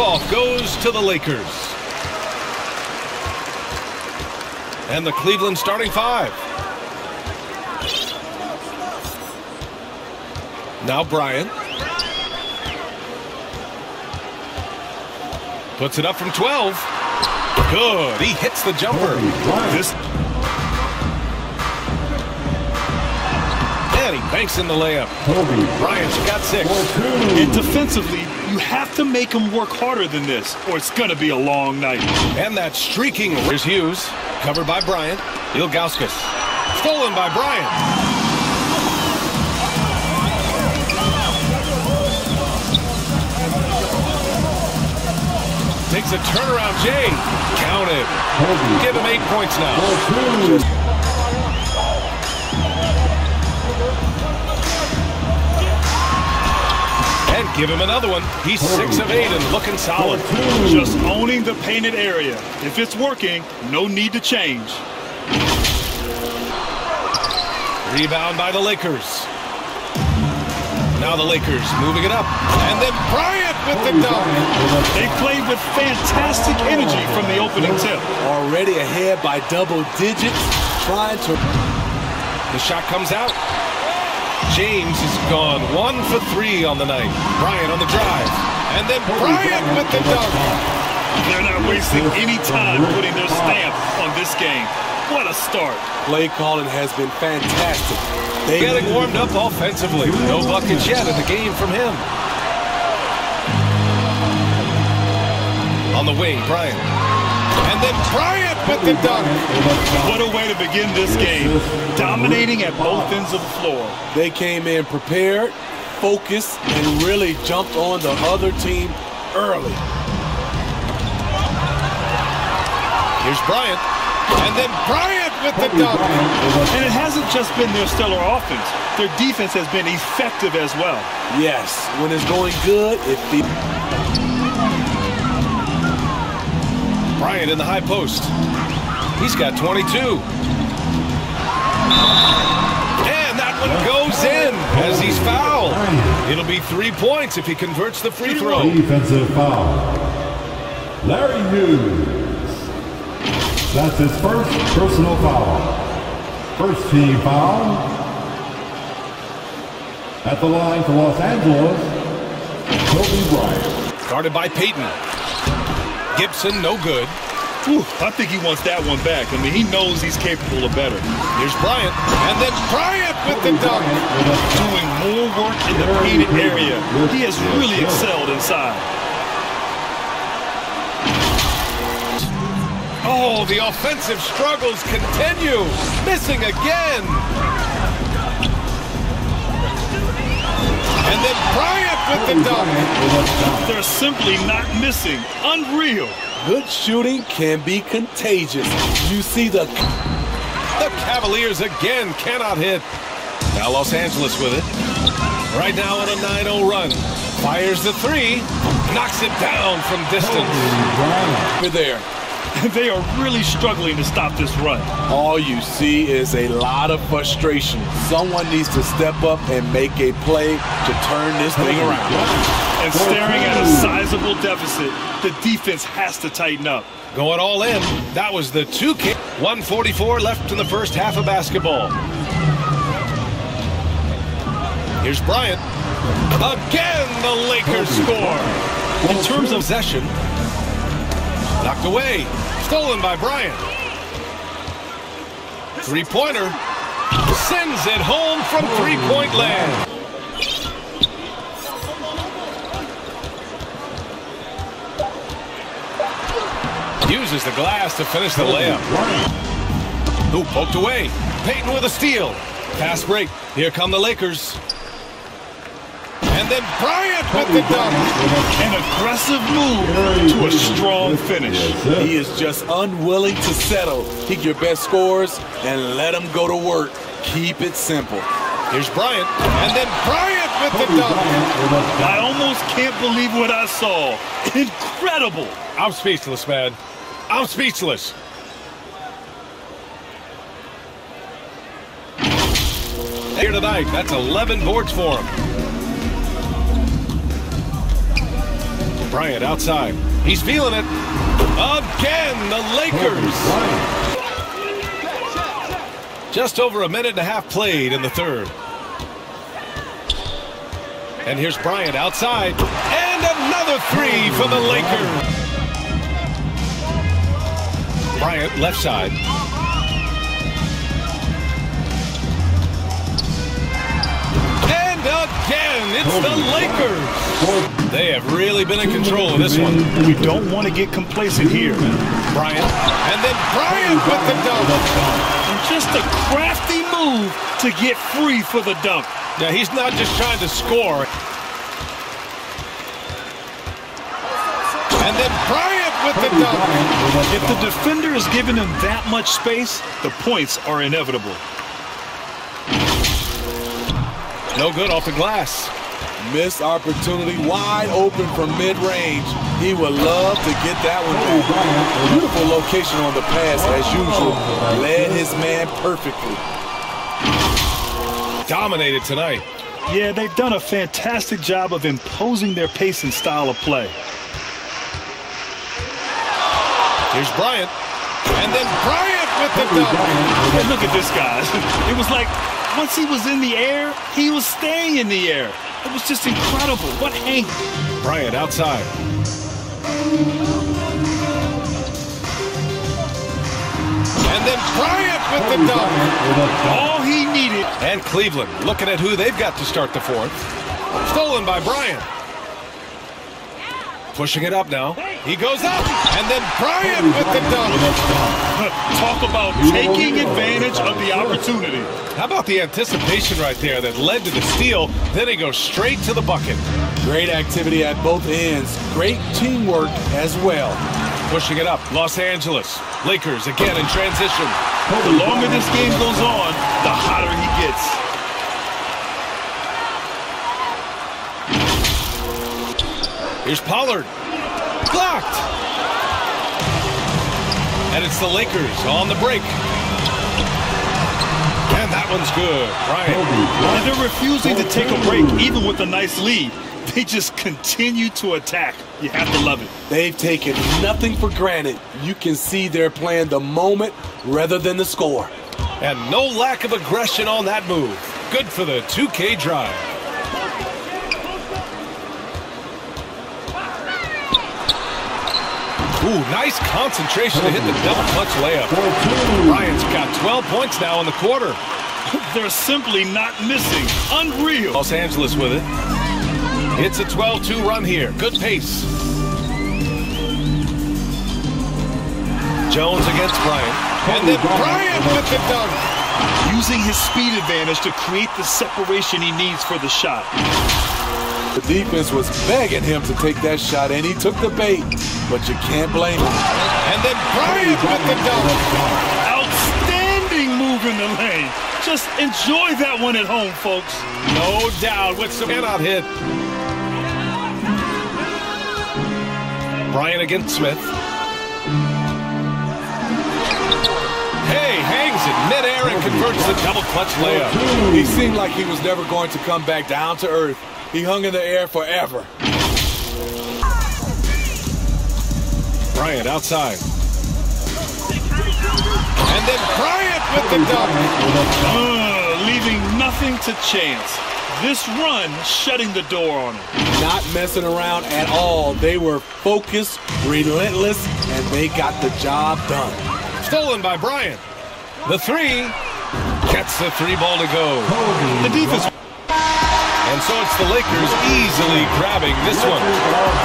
tip-off goes to the Lakers. And the Cleveland starting five. Now Bryant. Puts it up from 12. Good. He hits the jumper. This and he banks in the layup. Bryant's got six. And defensively, you have to make him work harder than this, or it's going to be a long night. And that streaking. Here's Hughes. Covered by Bryant. Ilgauskas. Stolen by Bryant. Takes a turnaround, Jay. Count Counted. Give him eight points now. And give him another one. He's six of eight and looking solid. Just owning the painted area. If it's working, no need to change. Rebound by the Lakers. Now the Lakers moving it up. And then Bryant with the dunk. They played with fantastic energy from the opening tip. Already ahead by double digits, trying to... The shot comes out. James has gone one for three on the night. Bryant on the drive. And then Bryant with the dunk. They're not wasting any time putting their stamp on this game. What a start. Play calling has been fantastic. They Getting warmed up offensively. No buckets yet in the game from him. On the wing, Bryant. And then Bryant with the dunk. What a way to begin this game. Dominating at both ends of the floor. They came in prepared, focused, and really jumped on the other team early. Here's Bryant. And then Bryant with the dunk. And it hasn't just been their stellar offense. Their defense has been effective as well. Yes, when it's going good, it feels... Bryant in the high post. He's got 22. And that one goes in as he's fouled. It'll be three points if he converts the free throw. Defensive foul. Larry Hughes. That's his first personal foul. First team foul. At the line for Los Angeles, Kobe Bryant. Guarded by Payton. Gibson, no good. I think he wants that one back. I mean, he knows he's capable of better. Here's Bryant. And then Bryant with the dunk. Doing more work in the painted area. He has really excelled inside. Oh, the offensive struggles continue. Missing again. Bryant with. They're simply not missing. Unreal. Good shooting can be contagious. You see the... The Cavaliers again cannot hit. Now Los Angeles with it. Right now on a 9-0 run. Fires the three. Knocks it down from distance. Over there. They are really struggling to stop this run. All you see is a lot of frustration. Someone needs to step up and make a play to turn this thing around. And staring at a sizable deficit, the defense has to tighten up. Going all in. That was the two kick. 144 left in the first half of basketball. Here's Bryant. Again, the Lakers score. In terms of possession, knocked away. Stolen by Bryant. Three-pointer. Sends it home from three-point land. Uses the glass to finish the layup. Who poked away. Payton with a steal. Fast break. Here come the Lakers. And then Bryant with the dunk. An aggressive move to a strong finish. He is just unwilling to settle. Pick your best scores and let them go to work. Keep it simple. Here's Bryant. And then Bryant with the dunk. I almost can't believe what I saw. Incredible. I'm speechless, man. I'm speechless. Here tonight, that's 11 boards for him. Bryant outside. He's feeling it. Again, the Lakers. Just over a minute and a half played in the third. And here's Bryant outside. And another three for the Lakers. Bryant left side. The Lakers. They have really been in control of this one. We don't want to get complacent here. Bryant. And then Bryant with the dunk. And just a crafty move to get free for the dunk. Now, he's not just trying to score. And then Bryant with the dunk. If the defender is giving him that much space, the points are inevitable. No good off the glass. Missed opportunity, wide open from mid-range. He would love to get that one back. Beautiful location on the pass, as usual. Led his man perfectly. Dominated tonight. Yeah, they've done a fantastic job of imposing their pace and style of play. Here's Bryant. And then Bryant with the dunk. And look at this guy. It was like once he was in the air, he was staying in the air. It was just incredible. What hang? Bryant outside. And then Bryant with the dunk. All he needed. And Cleveland looking at who they've got to start the fourth. Stolen by Bryant. Pushing it up now. He goes up. And then Bryant with the dunk. Talk about taking advantage of the opportunity. How about the anticipation right there that led to the steal? Then he goes straight to the bucket. Great activity at both ends. Great teamwork as well. Pushing it up. Los Angeles. Lakers again in transition. The longer this game goes on, the hotter he gets. Here's Pollard. And it's the Lakers on the break. And that one's good. Bryant. And they're refusing to take a break even with a nice lead. They just continue to attack. You have to love it. They've taken nothing for granted. You can see they're playing the moment rather than the score. And no lack of aggression on that move. Good for the 2K drive. Ooh, nice concentration to hit the double clutch layup. Bryant's got 12 points now in the quarter. They're simply not missing. Unreal. Los Angeles with it. It's a 12-2 run here. Good pace. Jones against Bryant. And then Bryant with the dunk. Using his speed advantage to create the separation he needs for the shot. The defense was begging him to take that shot, and he took the bait. But you can't blame him. And then Bryant with the dunk. Outstanding move in the lane. Just enjoy that one at home, folks. No doubt with some cannot hit. Bryant against Smith. Hey, hangs it midair and converts the double clutch layup. He seemed like he was never going to come back down to earth. He hung in the air forever. Bryant outside. And then Bryant with the dunk. Uh, leaving nothing to chance. This run shutting the door on him. Not messing around at all. They were focused, relentless, and they got the job done. Stolen by Bryant. The three gets the three ball to go. The defense And so it's the Lakers easily grabbing this one.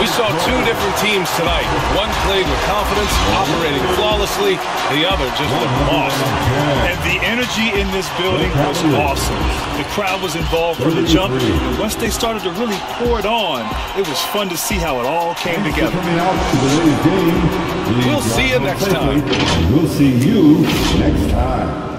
We saw two different teams tonight. One played with confidence, operating flawlessly. The other just looked lost. and the energy in this building was awesome. The crowd was involved from the jump. And once they started to really pour it on, it was fun to see how it all came together. Coming out to today's game. We'll see you next time. We'll see you next time.